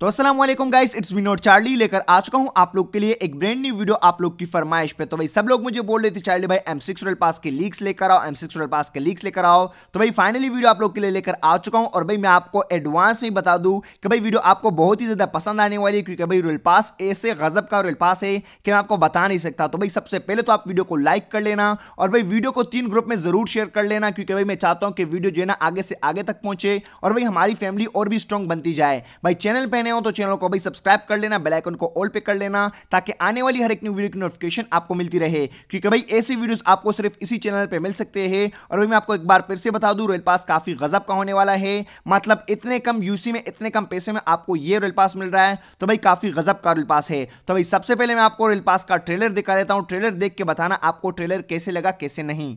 तो Aslam guys it's me not Charlie लेकर आ चुका हूँ आप लोग के लिए एक ब्रांड न्यू वीडियो आप लोग की फरमाइश पे। तो भाई, सब लोग मुझे बोल रहे थे, चार्ली भाई एम सिक्स पास के लीक्स लेकर आओ एम सिक्स पास के लीक्स लेकर आओ। तो भाई फाइनली वीडियो आप लोग के लिए लेकर आ चुका हूँ और भाई, मैं आपको एडवांस में बता दूँ कि भाई वीडियो आपको बहुत ही ज़्यादा पसंद आने वाली है क्योंकि भाई रोयल पास ऐसे गजब का रोयल पास है कि मैं आपको बता नहीं सकता। तो भाई, सबसे पहले तो आप वीडियो को लाइक कर लेना और भाई वीडियो को तीन ग्रुप में ज़रूर शेयर कर लेना क्योंकि भाई, मैं चाहता हूँ कि वीडियो जो है ना आगे से आगे तक पहुँचे और भाई, हमारी फैमिली और भी स्ट्रॉन्ग बनती जाए। भाई चैनल पे नए हो तो चैनल को भाई सब्सक्राइब कर लेना, बेल आइकन को ऑल पे कर लेना, ताकि आने वाली हर एक न्यू वीडियो की नोटिफिकेशन आपको मिलती रहे। क्योंकि भाई, ऐसी वीडियोस आपको सिर्फ़ इसी चैनल पे मिल सकते हैं। और भाई मैं आपको एक बार फिर से बता दूँ रॉयल पास काफ़ी गजब का होने वाला है। मतलब इतने कम यूसी में, इतने कम पैसे में आपको ये रॉयल पास मिल रहा है। तो भाई, काफ़ी गजब का रॉयल पास है। तो भाई, सबसे पहले मैं आपको रॉयल पास का ट्रेलर दिखा देता हूँ। ट्रेलर देख के बताना आपको ट्रेलर कैसे लगा, कैसे नहीं।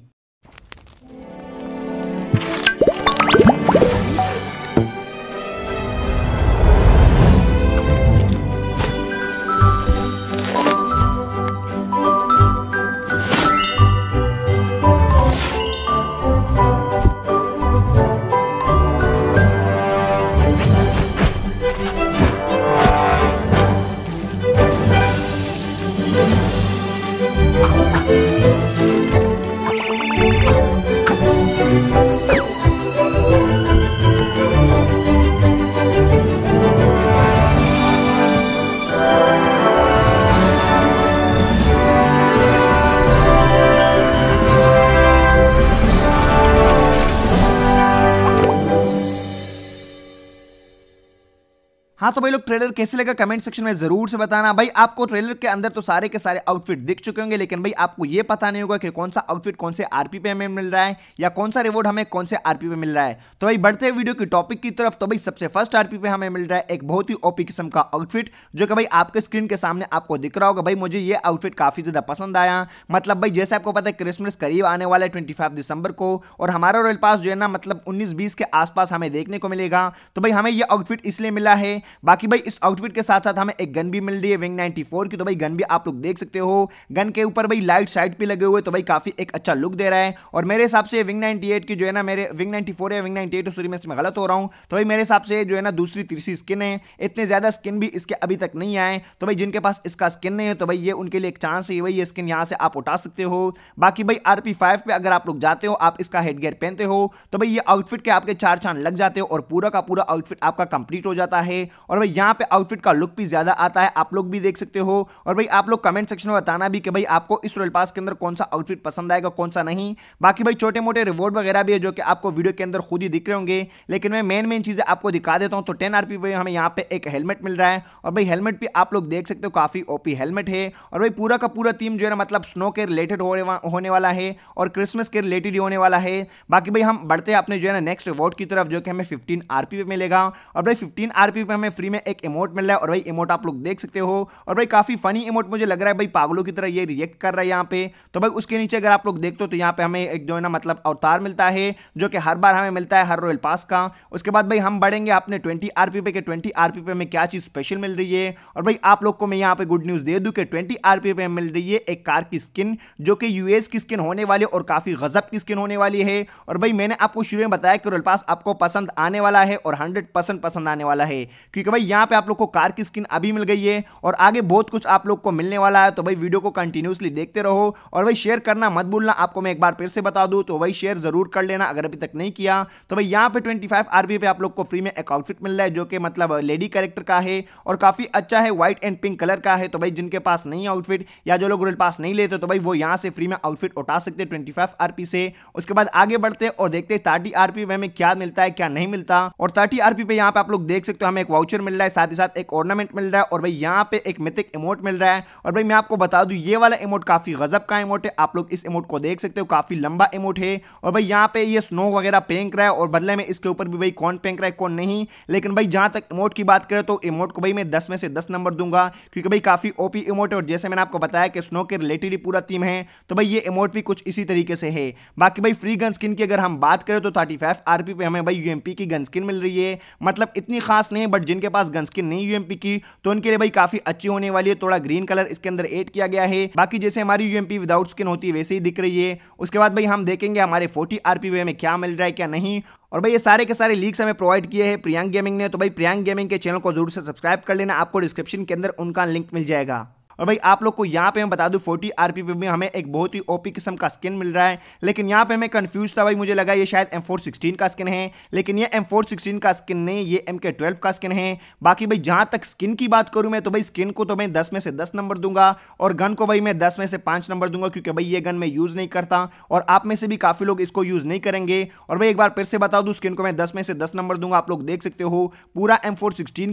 हाँ तो भाई लोग ट्रेलर कैसे लगा कमेंट सेक्शन में ज़रूर से बताना। भाई, आपको ट्रेलर के अंदर तो सारे के सारे आउटफिट दिख चुके होंगे, लेकिन भाई आपको ये पता नहीं होगा कि कौन सा आउटफिट कौन से आरपी पे हमें मिल रहा है, या कौन सा रिवॉर्ड हमें कौन से आरपी पे मिल रहा है। तो भाई, बढ़ते वीडियो की टॉपिक की तरफ़। तो भाई, सबसे फ़र्स्ट आरपी पे हमें मिल रहा है एक बहुत ही ओपी किस्म का आउटफिट जो कि भाई आपके स्क्रीन के सामने आपको दिख रहा होगा। भाई, मुझे ये आउटफिट काफ़ी ज़्यादा पसंद आया। मतलब भाई, जैसे आपको पता है क्रिसमस करीब आने वाला है ट्वेंटी दिसंबर को, और हमारा रॉयल पास जो है ना मतलब उन्नीस बीस के आसपास हमें देखने को मिलेगा। तो भाई, हमें ये आउटफिट इसलिए मिला है बाकी भाई, इस आउटफिट के साथ साथ हमें एक गन भी मिल रही है विंग 94 की। तो भाई गन भी आप लोग देख सकते हो। गन के ऊपर भाई लाइट साइड पे लगे हुए तो भाई, काफ़ी एक अच्छा लुक दे रहा है। और मेरे हिसाब से विंग 98 की जो है ना, मेरे विंग 94 या विंग 98 सॉरी मैं इसमें गलत हो रहा हूँ। तो भाई, मेरे हिसाब से जो है ना, दूसरी, तीसरी स्किन है। इतने ज़्यादा स्किन भी इसके अभी तक नहीं आए तो भाई, जिनके पास इसका स्किन नहीं है तो भाई, ये उनके लिए एक चांस है भाई, ये स्किन यहाँ से आप उठा सकते हो। बाकी भाई आर पी फाइव पे अगर आप लोग जाते हो, आप इसका हेड हेडगेयर पहनते हो तो भाई, ये आउटफिट के आपके चार चाँद लग जाते हो और पूरा का पूरा आउटफिट आपका कंप्लीट हो जाता है। और भाई यहाँ पे आउटफिट का लुक भी ज़्यादा आता है। आप लोग भी देख सकते हो। और भाई आप लोग कमेंट सेक्शन में बताना भी कि भाई आपको इस रॉयल पास के अंदर कौन सा आउटफिट पसंद आएगा, कौन सा नहीं। बाकी भाई छोटे मोटे रिवॉर्ड वगैरह भी है जो कि आपको वीडियो के अंदर खुद ही दिख रहे होंगे। लेकिन मैं मेन मेन चीज़ें आपको दिखा देता हूँ। तो टेन आरपी पे हमें यहाँ पे एक हेलमेट मिल रहा है। और भाई हेलमेट भी आप लोग देख सकते हो, काफ़ी ओपी हेलमेट है। और भाई पूरा का पूरा थीम जो है मतलब स्नो के रिलेटेड होने वाला है। और क्रिसमस के रिलेटेड होने वाला है। बाकी भाई हम बढ़ते हैं अपने जो है ना नेक्स्ट रिवॉर्ड की तरफ़, जो कि हमें फिफ्टीन आरपी पे मिलेगा। और भाई फिफ्टीन आरपी पे हमें फ्री में एक इमोट मिल रहा है और भाई इमोट आप लोग देख सकते हो। और भाई काफ़ी फनी इमोट मुझे लग रहा है भाई पागलों की तरह ये रिएक्ट कर रहा है यहाँ पे। तो भाई उसके नीचे अगर आप लोग देखते हो तो यहाँ पे हमें एक जो है ना मतलब अवतार मिलता है, जो कि हर बार हमें मिलता है हर रॉयल पास का। उसके बाद भाई हम बढ़ेंगे अपने ट्वेंटी आरपी पे के ट्वेंटी आरपी पे हमें क्या चीज़ स्पेशल मिल रही है। और भाई आप लोग को मैं यहाँ पे गुड न्यूज़ दे दूँ कि ट्वेंटी आरपी पे मिल रही है एक कार की स्किन जो कि यूएस की स्किन होने वाली और काफ़ी गजब की स्किन होने वाली है। और भाई मैंने आपको शुरू में बताया कि रॉयल पास आपको पसंद आने वाला है और हंड्रेड पसंद आने वाला है भाई यहाँ पे आप लोग को कार की स्किन अभी मिल गई है और आगे बहुत कुछ आप लोग को मिलने वाला है तो भाई वीडियो को कंटिन्यूसली देखते रहो और भाई शेयर करना मत भूलना। आपको मैं एक बार फिर से बता दूँ तो भाई शेयर ज़रूर कर लेना अगर अभी तक नहीं किया। तो भाई यहाँ पे 25 आरबी पे आप लोग को फ्री में एक आउटफिट मिल रहा है, जो कि मतलब लेडी कैरेक्टर का है और काफ़ी अच्छा है व्हाइट एंड पिंक कलर का है। तो भाई जिनके पास नहीं आउटफिट या जो लोग रोल पास नहीं लेते तो भाई वो यहाँ से फ्री में आउटफिट उठा सकते ट्वेंटी फाइव से। उसके बाद आगे बढ़ते और देखते थर्टी आरपी में हमें क्या मिलता है, क्या नहीं मिलता। और थर्टी आरपी पे यहाँ पे आप लोग देख सकते हो, हमें एक वाउचर मिल रहा है, साथ ही साथ एक ऑर्नामेंट मिल रहा है और भाई यहाँ पे एक मिथिक इमोट मिल रहा है। और भाई मैं आपको बता दूँ, ये वाला इमोट काफ़ी गजब का इमोट है। आप लोग इस इमोट को देख सकते हो, काफ़ी लंबा इमोट है। और भाई यहाँ पे ये स्नो वगैरह फेंक रहा है और बदले में इसके ऊपर भी भाई कौन फेंक रहा है, कौन नहीं। लेकिन भाई जहाँ तक इमोट की बात करें तो इमोट को भाई मैं दस में से दस नंबर दूँगा, क्योंकि भाई काफ़ी ओपी इमोट है। और जैसे मैंने आपको बताया कि स्नो के रिलेटेड ही पूरा थीम है तो भाई ये इमोट भी कुछ इसी तरीके से है। बाकी भाई फ्री गन स्किन की अगर हम बात करें तो थर्टी फाइव पे हमें भाई यूएमपी की गन स्किन मिल रही है। मतलब इतनी खास नहीं बट जिनके पास गन स्किन नहीं यूएमपी की तो उनके लिए भाई काफ़ी अच्छी होने वाली है। थोड़ा ग्रीन कलर इसके अंदर एड किया गया है। बाकी जैसे हमारी यूएमपी विदाउट स्किन होती है, वैसे ही दिख रही है। उसके बाद भाई हम देखेंगे हमारे फोर्टी आरपी में क्या मिल रहा है, क्या नहीं। और भाई ये सारे के सारे लीक्स हमें प्रोवाइड किए हैं प्रियांक गेमिंग ने। तो भाई प्रियांक गेमिंग के चैनल को ज़रूर से सब्सक्राइब कर लेना। आपको डिस्क्रिप्शन के अंदर उनका लिंक मिल जाएगा। और भाई, आप लोग को यहाँ पे मैं बता दूँ 40 आरपी में हमें एक बहुत ही ओपी किस्म का स्किन मिल रहा है। लेकिन यहाँ पे मैं कंफ्यूज था भाई, मुझे लगा ये शायद M416 का स्किन है। लेकिन ये M416 का स्किन नहीं, ये MK12 का स्किन है। बाकी भाई, जहाँ तक स्किन की बात करूँ मैं तो भाई स्किन को तो मैं दस में से दस नंबर दूँगा और गन को भाई, मैं दस में से पाँच नंबर दूँगा, क्योंकि भाई, ये गन मैं यूज़ नहीं करता और आप में से भी काफ़ी लोग इसको यूज़ नहीं करेंगे। और भाई, एक बार फिर से बता दूँ स्किन को मैं दस में से दस नंबर दूँगा, आप लोग देख सकते हो। पूरा एम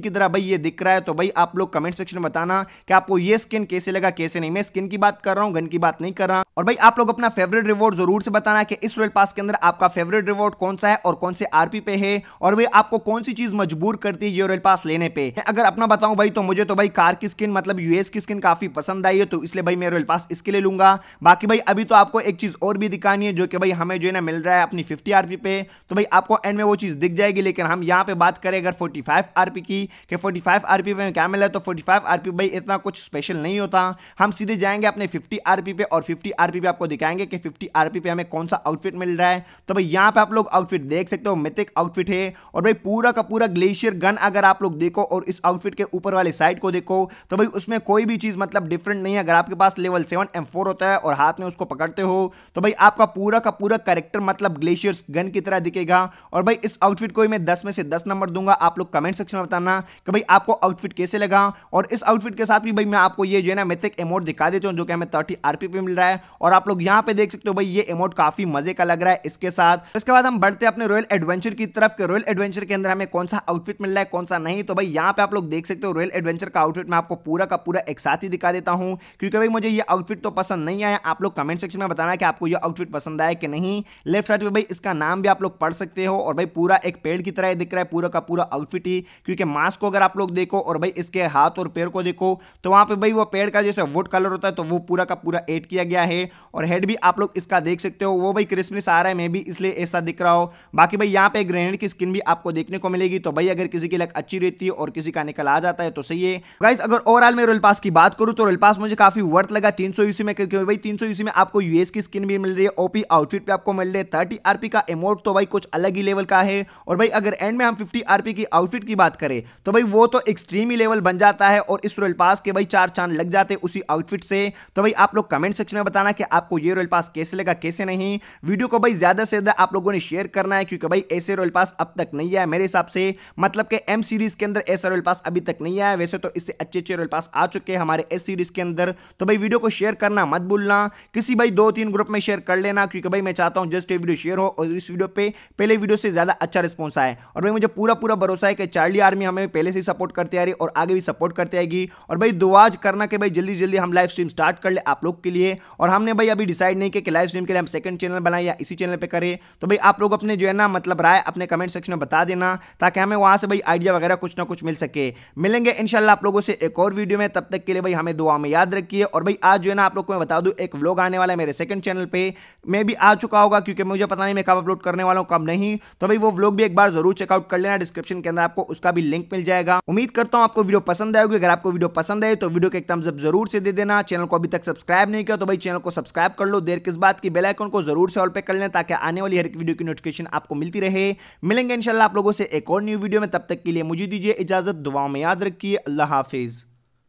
की तरह भाई, ये दिख रहा है। तो भाई, आप लोग कमेंट सेक्शन में बताना कि आपको ये स्किन कैसे लगा, कैसे नहीं? मैं स्किन की बात कर रहा हूँ गन की बात नहीं कर रहा। और भाई, आप लोग अपना फेवरेट रिवॉर्ड ज़रूर से बताना कि इस रॉयल पास के अंदर आपका फेवरेट रिवॉर्ड कौन सा है और कौन से आरपी पे है और भाई, आपको कौन सी चीज़ मजबूर करती है ये रॉयल पास लेने पे? अगर अपना बताऊँ भाई तो मुझे तो भाई कार की स्किन मतलब यूएस की स्किन काफ़ी पसंद आई है तो इसलिए भाई मैं रॉयल पास इसके लिए लूँगा। बाकी भाई, अभी तो आपको एक चीज़ और भी दिखानी है, जो कि भाई हमें जो है ना मिल रहा है अपनी फिफ्टी आरपी पे। तो भाई, आपको एंड में वो चीज़ दिख जाएगी, लेकिन हम यहाँ पे बात करें अगर फोर्टी फाइव आरपी की फोर्टी फाइव आरपी पे क्या मिला तो फोर्टी फाइव आरपी भाई, इतना कुछ स्पेशल नहीं होता। हम सीधे जाएँगे अपने 50 आरपी पे और 50 आरपी पे आपको दिखाएँगे कि 50 आरपी पे हमें कौन सा आउटफिट मिल रहा है। तो भाई यहाँ पे आप लोग आउटफिट देख सकते हो मिथिक आउटफिट है। और भाई पूरा का पूरा ग्लेशियर गन अगर आप लोग देखो और इस आउटफिट के ऊपर वाले साइड को देखो तो भाई उसमें कोई भी चीज़ मतलब डिफरेंट नहीं है। अगर आपके पास लेवल सेवन एम होता है और हाथ में उसको पकड़ते हो तो भाई आपका पूरा का पूरा करेक्टर मतलब ग्लेशियर गन की तरह दिखेगा। और भाई इस आउटफिट को मैं दस में से दस नंबर दूँगा। आप लोग कमेंट सेक्शन में बताना कि भाई आपको आउटफिट कैसे लगा। और इस आउटफिट के साथ भी भाई मैं आपको ये जो है ना मिथिक एमोट दिखा देता हूँ, जो कि हमें थर्टी आरपी पे मिल रहा है। और आप लोग यहाँ पे देख सकते हो भाई, ये एमोट काफ़ी मज़े का लग रहा है इसके साथ। इसके बाद हम बढ़ते अपने रॉयल एडवेंचर की तरफ़ के। रॉयल एडवेंचर के अंदर हमें कौन सा आउटफिट मिल रहा है, कौन सा नहीं? तो भाई, यहाँ पे आप लोग देख सकते हो रॉयल एडवेंचर का आउटफिट मैं आपको पूरा का पूरा एक साथ ही दिखा देता हूँ। क्योंकि भाई, मुझे ये आउटफिट तो पसंद नहीं आया। आप लोग कमेंट सेक्शन में बताना कि आपको ये आउटफिट पसंद आया कि नहीं। लेफ़्ट साइड पे भाई, इसका नाम भी आप लोग पढ़ सकते हो। और भाई, पूरा एक पेड़ की तरह दिख रहा है, पूरा का पूरा आउटफिट ही। क्योंकि मास्क को अगर आप लोग देखो और भाई, इसके हाथ और पैर को देखो तो वहाँ पे भाई पेड़ का जैसे वुड कलर होता है तो वो पूरा का पूरा एड किया गया है। और हेड भी आप लोग इसका देख सकते हो। वो भाई क्रिसमस आ रहा है, मे भी इसलिए ऐसा दिख रहा हो। बाकी भाई यहाँ पे ग्रेनेड की स्किन भी आपको देखने को मिलेगी। तो भाई अगर किसी की लक अच्छी रहती है और किसी का निकल आ जाता है तो सही है। गाइस अगर ओवरऑल में रोल पास की बात करूँ तो रोल पास मुझे काफ़ी वर्थ लगा तीन सौ में, क्योंकि भाई तीन सौ में आपको यूएस की स्किन भी मिल रही है ओपी आउटफिट पे आपको मिल रही है। थर्टी आरपी का एमोट तो भाई कुछ अलग ही लेवल का है। और भाई अगर एंड में हम फिफ्टी आरपी की आउटफिट की बात करें तो भाई वो तो एक्सट्रीम ही लेवल बन जाता है। और इस रोयल पास के भाई चार चाँद लग जाते उसी आउटफिट से। तो भाई आप लोग कमेंट सेक्शन में बताना कि आपको ये रॉयल पास कैसे लगा, कैसे नहीं। वीडियो को भाई ज़्यादा से ज़्यादा आप लोगों ने शेयर करना है, क्योंकि भाई ऐसे रॉयल पास अब तक नहीं आया मेरे हिसाब से। मतलब कि एम सीरीज़ के अंदर ऐसा रॉयल पास अभी तक नहीं आया। वैसे तो इससे अच्छे अच्छे रॉयल पास आ चुके हैं हमारे एस सीरीज़ के अंदर। तो भाई वीडियो को शेयर करना मत भूलना। किसी भाई दो तीन ग्रुप में शेयर कर लेना, क्योंकि भाई मैं चाहता हूँ जस्ट ये वीडियो शेयर हो और इस वीडियो पे पहले वीडियो से ज़्यादा अच्छा रिस्पॉन्स आए। और भाई मुझे पूरा पूरा भरोसा है कि चार्ली आर्मी हमें पहले से सपोर्ट करती आ रही और आगे भी सपोर्ट करती आएगी। और भाई दुआज करना कि भाई जल्दी जल्दी हम लाइव स्ट्रीम स्टार्ट कर ले आप लोग के लिए। और हमने भाई अभी डिसाइड नहीं किया कि लाइव स्ट्रीम के लिए हम सेकंड चैनल बनाए या इसी चैनल पे करें। तो भाई आप लोग अपने जो है ना मतलब राय अपने कमेंट सेक्शन में बता देना, ताकि हमें वहाँ से भाई आइडिया वगैरह कुछ ना कुछ मिल सके। मिलेंगे इनशाला आप लोगों से एक और वीडियो में, तब तक के लिए भाई हमें दुआ में याद रखिए। और भाई आज जो है ना, आप लोग को मैं बता दूँ, एक व्लॉग आने वाला है मेरे सेकंड चैनल पे। मैं भी आ चुका होगा, क्योंकि मुझे पता नहीं मैं कब अपलोड करने वाला हूँ, कब नहीं। तो भाई वो व्लॉग भी एक बार ज़रूर चेकआउट कर लेना डिस्क्रिप्शन के अंदर आपको उसका भी लिंक मिल जाएगा। उम्मीद करता हूँ आपको वीडियो पसंद आएगी। अगर आपको वीडियो पसंद आए तो वीडियो के एक अप ज़रूर से दे देना। चैनल को अभी तक सब्सक्राइब नहीं किया तो भाई चैनल को सब्सक्राइब कर लो। देर किस बात की? बेल आइकन को ज़रूर से ऑल पे कर लें ताकि आने वाली हर एक वीडियो की नोटिफिकेशन आपको मिलती रहे। मिलेंगे इंशाल्लाह आप लोगों से एक और न्यू वीडियो में। तब तक के लिए मुझे दीजिए इजाज़त, दुआओं में याद रखिए। अल्लाह हाफिज़।